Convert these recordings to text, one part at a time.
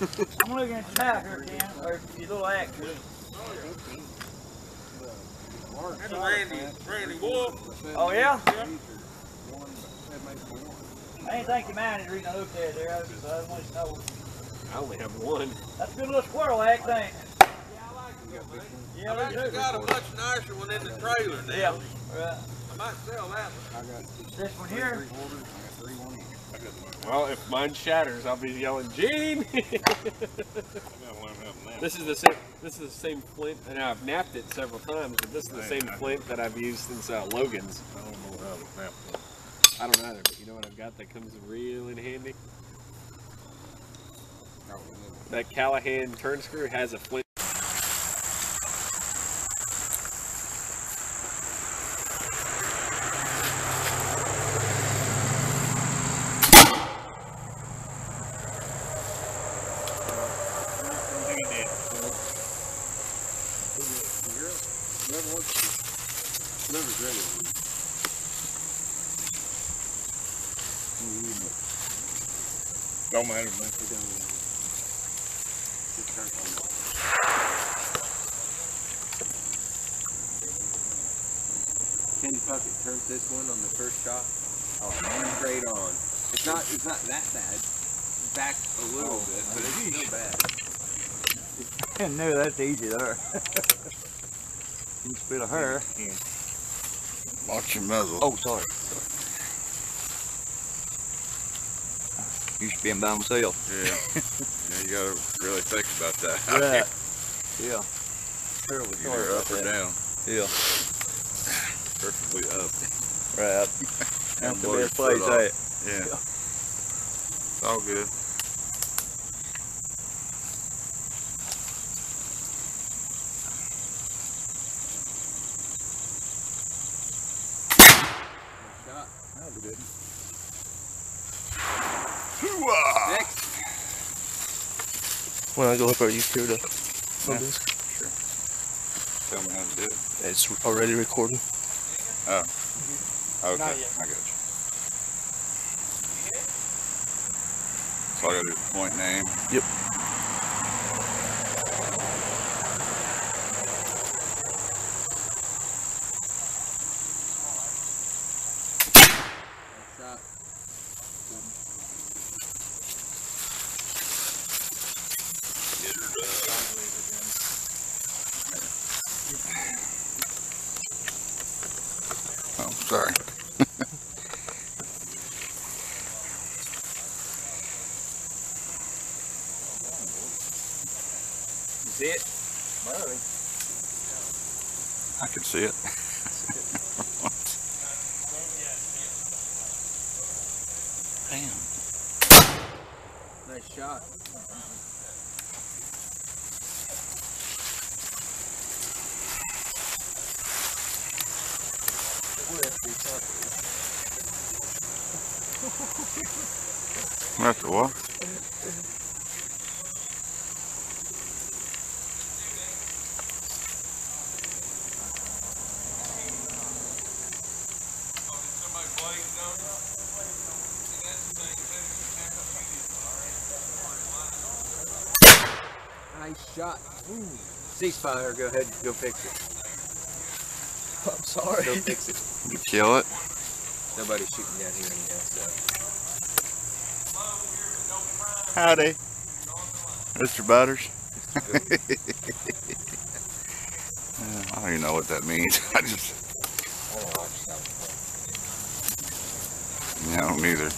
I'm looking at your mouth here, Ken, or your little axe. That's Randy, Randy Wolf. Oh, yeah? Yeah. I didn't think you minded the reason I looked at it there. I was, I wanted to know. I only have one. That's a good little squirrel axe, ain't it? Yeah, I they actually do. got a much nicer one in the trailer now. Yeah, right. I might sell that one. This one here, Well, if mine shatters, I'll be yelling, Gene! this is the same. This is the same flint, and I've knapped it several times. But this is the same flint that I've used since uh, Logan's. I don't know how to one. I don't either, but you know what I've got that comes real in handy. That Callahan turn screw has a flint. Don't matter, man. Kenny Puckett turned this one on the first shot. Oh, straight on. It's not. It's not that bad. Back a little oh, bit, but it's still bad. no, that's easy there. you can spit a hair. Watch your muzzle. Oh, sorry. Used should be in by myself. Yeah. yeah, you gotta really think about that. Right. Yeah. Terribly Either up or that. down. Yeah. Perfectly up. Right. Don't That's the best place foot at. off. Yeah. It's all good. When I go up there, you care to Yeah. this? Tell me how to do it. It's already recording. Oh. Okay, Not I yet. got you. So I gotta do point name. Yep. See it. Damn. Nice shot. That's the what? Nice shot. Ceasefire. Go ahead. Go fix it. I'm sorry. Go fix it. You kill it? Nobody's shooting down here anyhow. So. Howdy. Mr. Butters. I don't even know what that means. I just. Yeah, I don't either.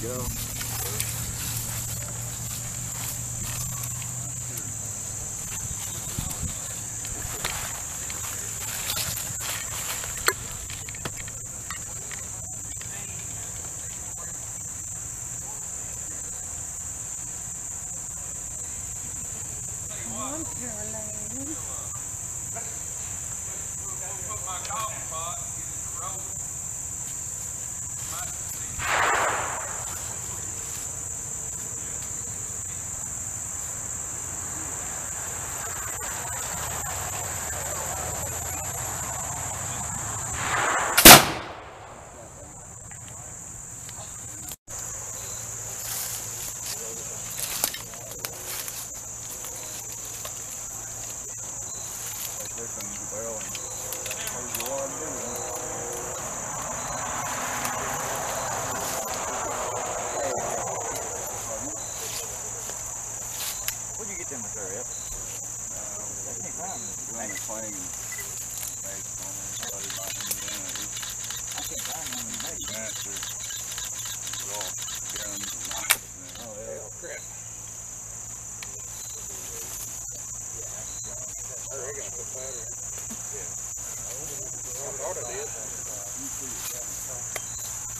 There you go. Where'd you get them material? Yep. I can't find them. Run the plane. Based on it, started by him down. I can't find them in the He's mail. master. Raw guns and knives. man. Oh, yeah. crap. I Yeah. I.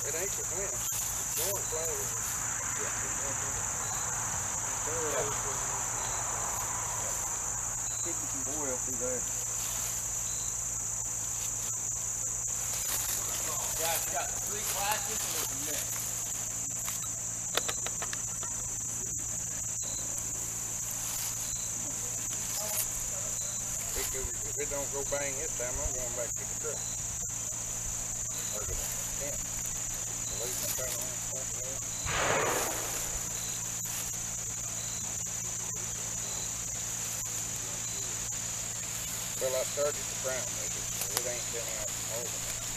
It ain't the flint. It's going it's got three classes and it's a mix. If it, goes- if it don't go bang this time, I'm going back to the truck. Well, I started to brown with it, so it ain't been out all the time.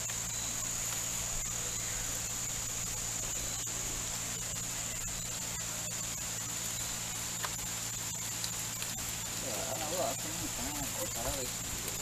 Yeah, I know. I think we found it. I know it's a lot of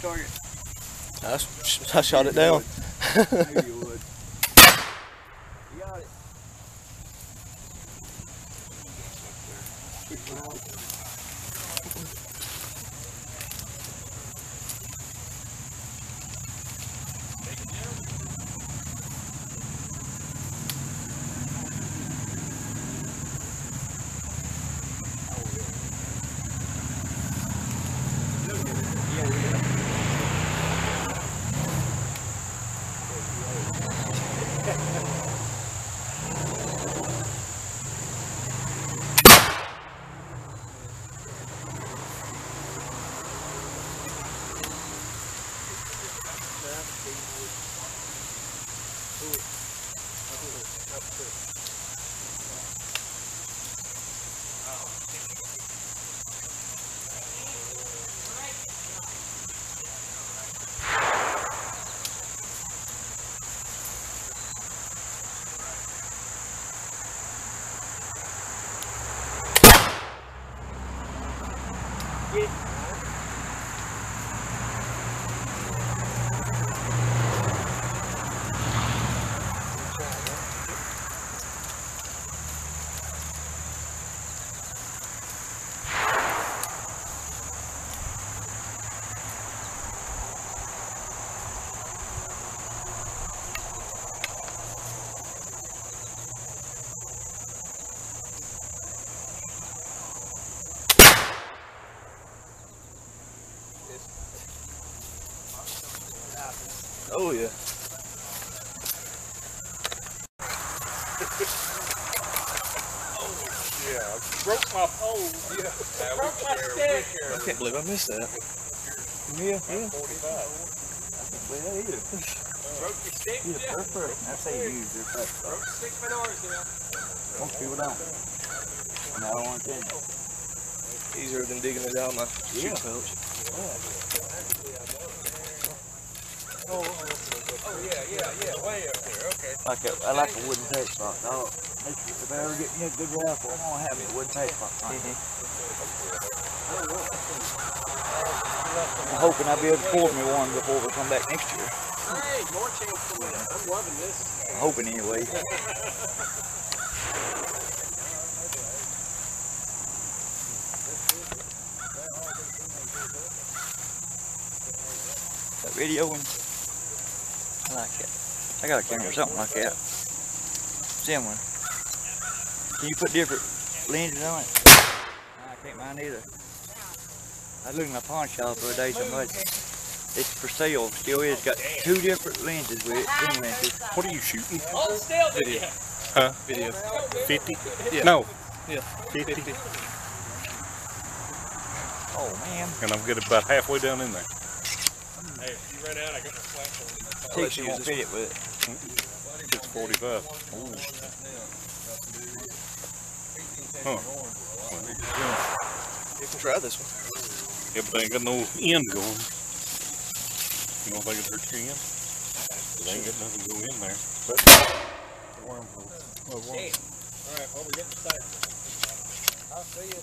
target? I, I shot it down. broke my pole. Yeah. Broke my stick. I can't believe I missed that. Yeah, yeah. Forty-five. Well, that either. Broke your stick, Either yeah. perfect. That's how you use your perfect. Broke stick for doors, yeah. Most people don't. And I don't want that. Easier than digging it out my Yeah. shoe pouch. Oh, oh, yeah, yeah, yeah, way up there, okay. Like a, I like a wooden tax box. If I ever get me a good rifle, I'm gonna have me a wooden tax box. I'm hoping I'll be able to afford me one before we come back next year. Hey, more chance to win. I'm loving this. I'm hoping anyway. That radio one, I like it. I got a camera or something like that. Similar. Can you put different lenses on it? I can't mind either. I was looking at my pawn shop the other day, somebody, it's for sale, still is, got two different lenses with it, zoom lenses. What are you shooting? Hold still, did? Huh? Video. 50? Yeah. No. Yeah. 50. Oh man, And I'm good about halfway down in there. Hey, if you run out, I got my flashlight. I'll let Texas you won't fit it with it. It's 45. Huh. You can try this one. Yeah, but they ain't got no end going. You don't think it hurts your end? It ain't got nothing to go in there. But wormhole. Well, worm- Alright, well, we're getting started. I'll see you.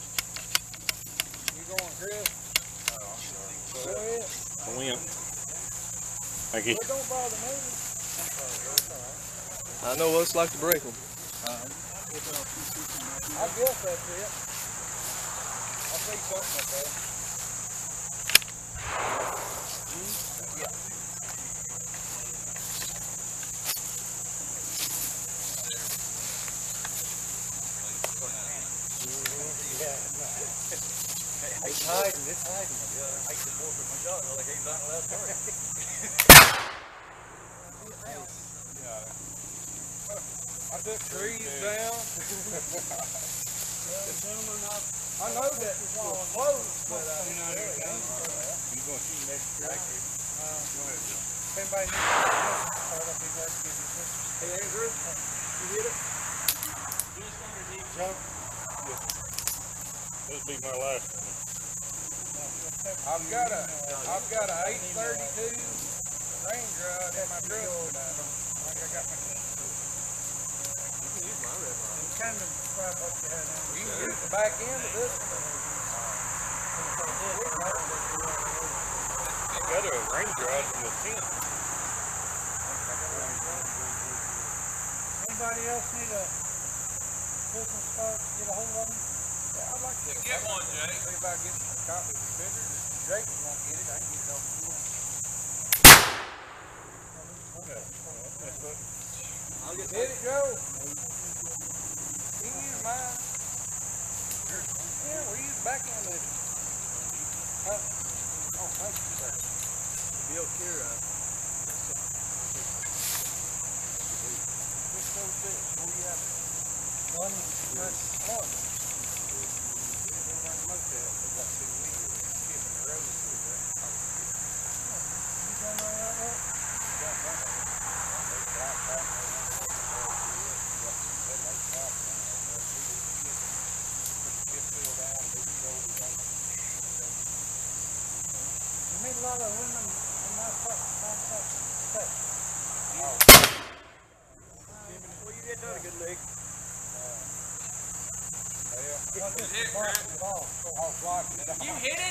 You going, Chris? Go ahead. I went. Thank you. It don't bother me. I know what it's like to break them. Uh-huh. I guess that's it. I see something up there. It's hiding, it's hiding. I hate the board with my like he's not allowed to hurt. I took trees down. I know that it's all closed, but uh, I didn't know it. Uh, you gonna shoot next track? Uh, Go ahead, Joe. Anybody needs to start up his work, give his Hey, Andrew, you hit it? Joe? This'll be my last one. I've got a, I've got a eight thirty-two Range Rod in my truck, but I I got my. Kind of crap what you had on. You can use the back end of this one. Got a ranger out in the tent. Anybody else need a business card, get a hold of them? Yeah, I'd like to. Get one, if I get some copies of the pictures. Jake won't get it, I can get it off the floor. I'll get it, Joe. Can mine. Yeah, we'll use the back end of it. Huh? Oh, thank you, sir. Bill Kira. Just those six, what do you have? One, one. Everyone looked at it, they got two weeks, skipping the road through there. You done all that, Rick? Yeah, done it. They got that, they went to the road, they got some red light top on it, but we didn't skip it. Put the chip seal down, they drove it down. You meet a lot of women in my part, my part, state. Oh. Well, you did done a good lick. You hit it?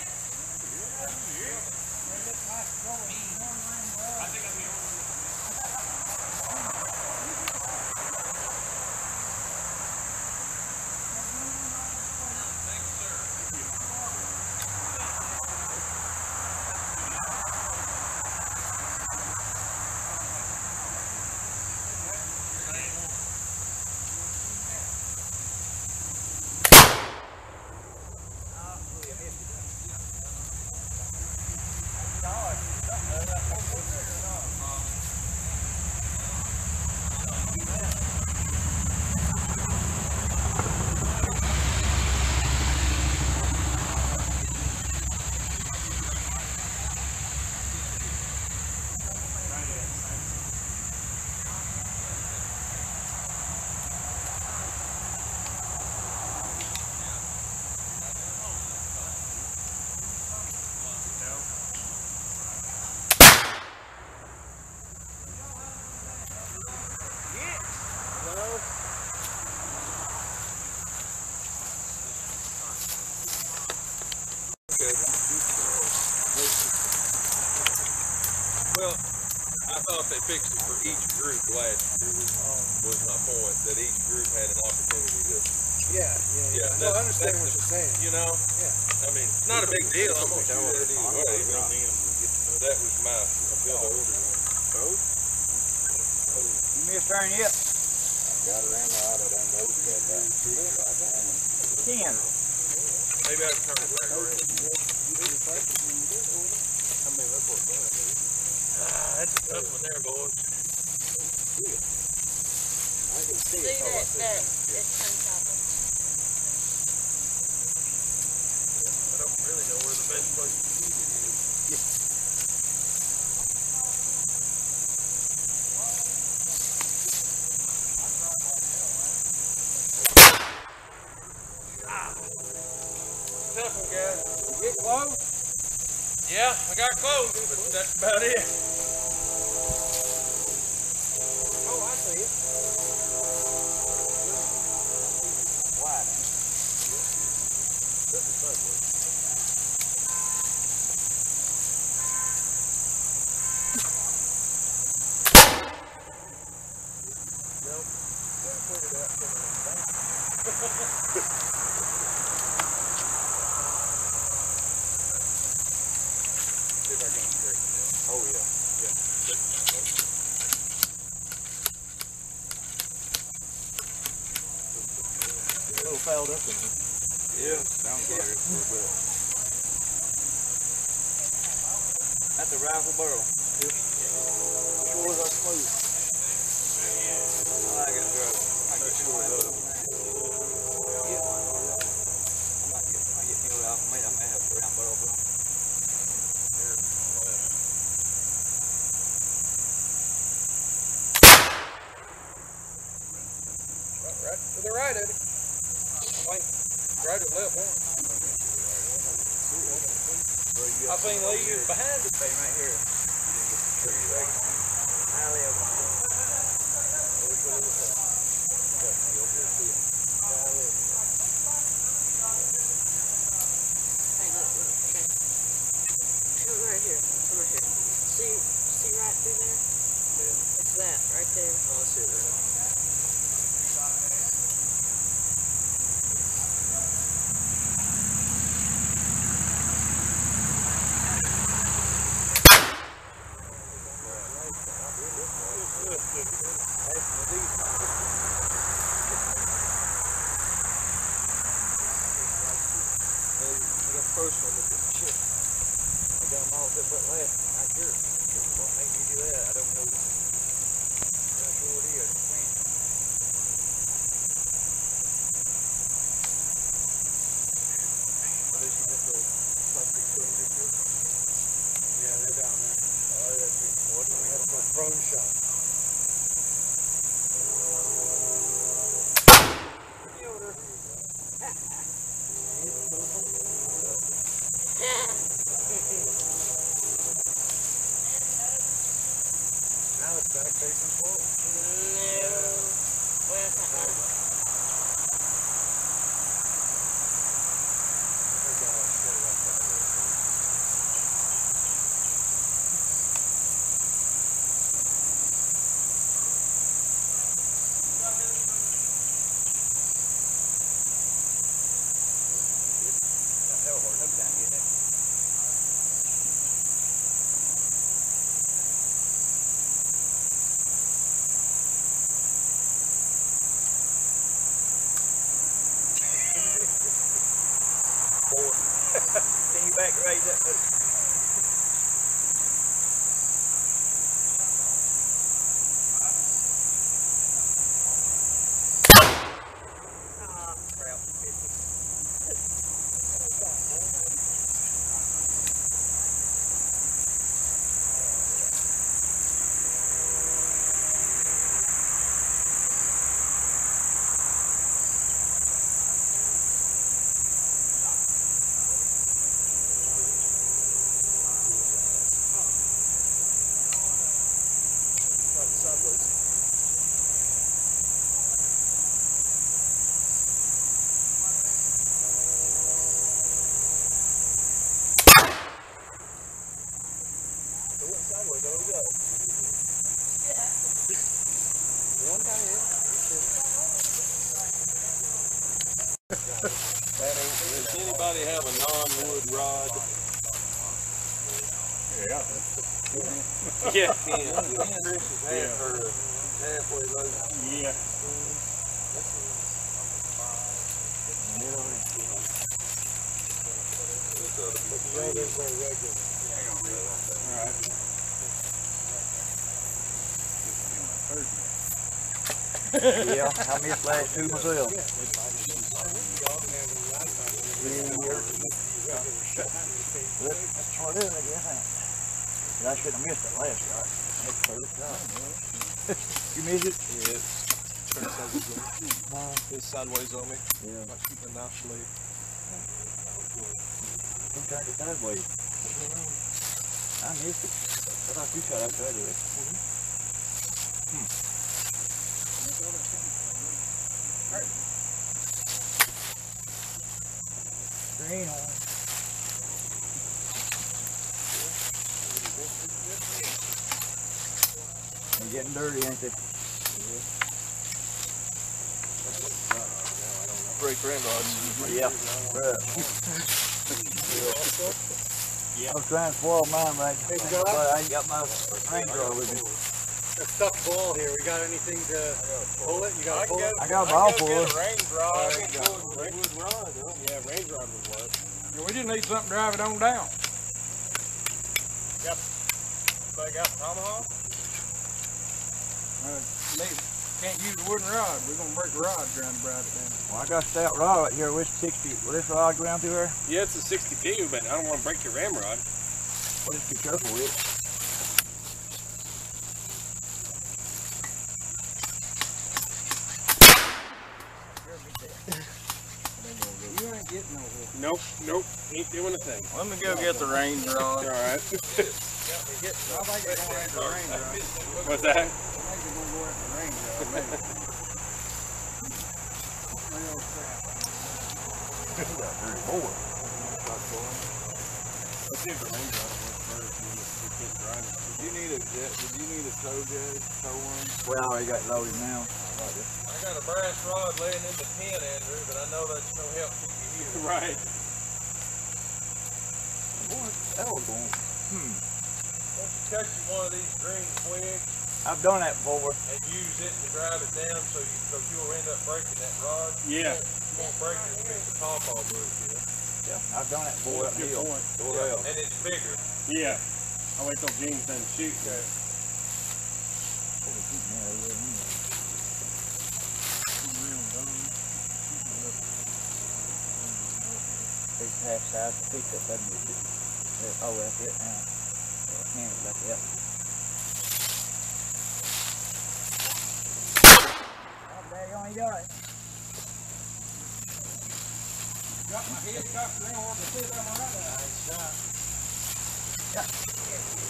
Thought they fixed it for each group last year was, was my point, that each group had an opportunity to, Yeah, yeah, Yeah, yeah. No, I understand that- what you're saying. you know? Yeah. I mean, it's not a big deal, I'm gonna do that either way, but that was my, I feel the order. You missed turn yet? Got around the auto, I know you got that. Ten. Maybe I can turn it back around. Ah, that's a tough one there, boys. I can see that, that, it's untouchable. I don't really know where the best place to feed it is. Ah. Tough one, guys. Get close. Yeah, I got close, but that's about it. To the right, Eddie. Right, right or left one. I seen Lee behind it. Right here. I live. Hey, look, look, okay. Come right here, come right here. See, see right through there? It's that, right there. Oh, that's it, right? I got personal with this shit. I got them all but left. I sure. Yeah, I missed last two myself. That's what it is, I guess? I shouldn't have missed that last shot. That's the first shot. You missed it? Yeah, it's sideways on me. Me. Yeah. Like keeping a knife blade. Who turned it sideways? I missed it. I thought you shot I did. Hmm. Green on. They're getting dirty, ain't they? Break ramrod. Yeah. I was trying to spoil mine right Hey, but I ain't got my range drawer with me. A stuck ball here. We got anything to pull it? You got to pull it? I got a ball for it. range rod. Wood rod. Yeah, range rod would work. We just need something to drive it on down. They got tomahawk? Uh, need, can't use a wooden rod. We're gonna break the rod trying to drive it down. Well, I got a stout rod right here with sixty, will this rod go down through there? Yeah, it's a 62, but I don't want to break your ramrod. Well, just be careful with it. You ain't getting nowhere. Nope, nope, ain't doing a thing. Let me go get the range rod. All right. I think it's going after the range rod. What's that? I think it's gonna go after the range rod. maybe. Well, crap. Let's see if the range rod works first. And then if we can't drive it. Did you need a jet? Did you need a tow jet? Tow one? Well, I already got loaded now. I got a brass rod laying in the pen, Andrew, but I know that's no help to you here. Right. That was going. Hmm. Why don't you catch you one of these green twigs I've done that before. and use it to drive it down so you, so you'll end up breaking that rod? Yeah. You won't break this piece of pawpaw wood here. Yeah. I've done that before up Good hill. point. Go well. And it's bigger. Yeah. I'll wait till Gene's done shooting. Big half size pickup, doesn't it? Oh, that's it now. Hand it like that. Got my head cocked down on the seat on my right eye. No,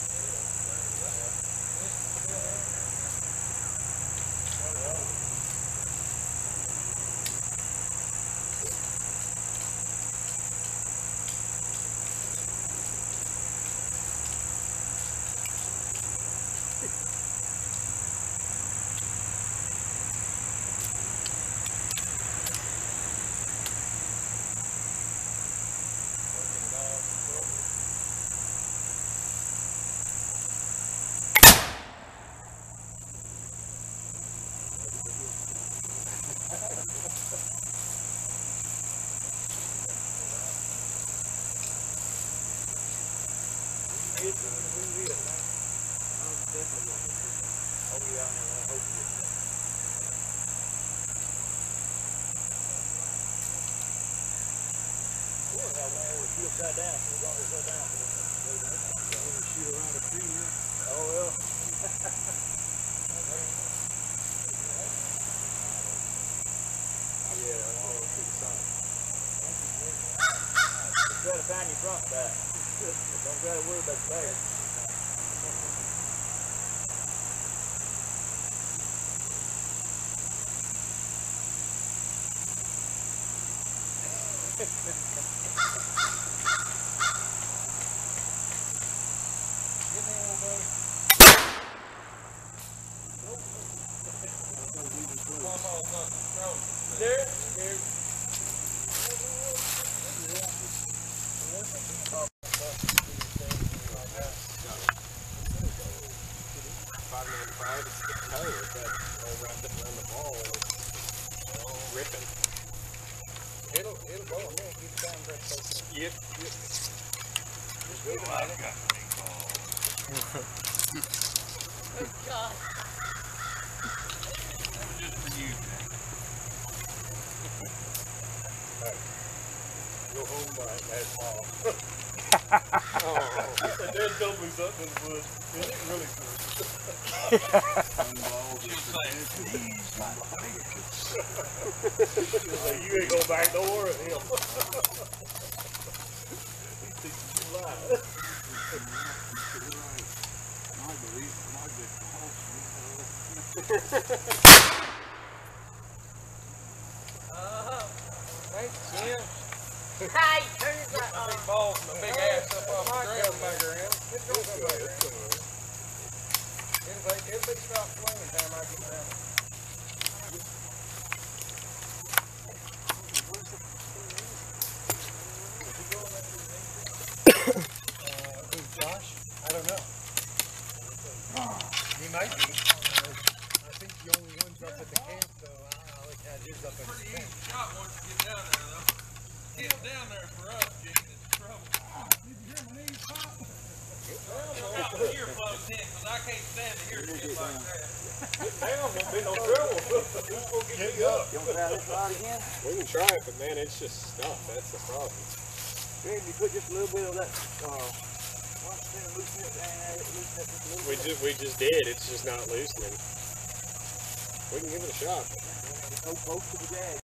upside down, she was on upside down. We're going to Shoot around a tree, yeah. Oh, well. Yeah, I want to the. Just try to find your front back. Don't try to worry about the back. There, there. Five ninety-five, it's the tow, it's got all wrapped up around the ball, and it's all ripping. It'll, it'll go, man, keep the time right close. Yep, yep. Oh God. Go home by that fall. And then told me something in the woods. Is it really true? Like, you ain't going back nowhere with him. He thinks you lie. Uh-huh. Thanks, Jim. Hey, turn your light big balls, my big ass up off the ground back around. It's gonna back around. It'll it'll be stop swinging time I get down. Who's Josh? I don't know. He might be. I think the only one's up at the camp, so Alec had his up at the camp. shot once you get down there though. Get down there for us, getting in trouble. Did you hear my knees pop? Well, got my earplugs in, cause I can't stand to hear shit like that. Now won't be no trouble. Who's gonna get me up? You want to try this rod again? We can try it, but man, it's just stuff, that's the problem. Maybe you put just a little bit of that, uh, one percent of loosen it, and loosen it just a little We bit. just, we just did, it's just not loosening. We can give it a shot. Go close to the.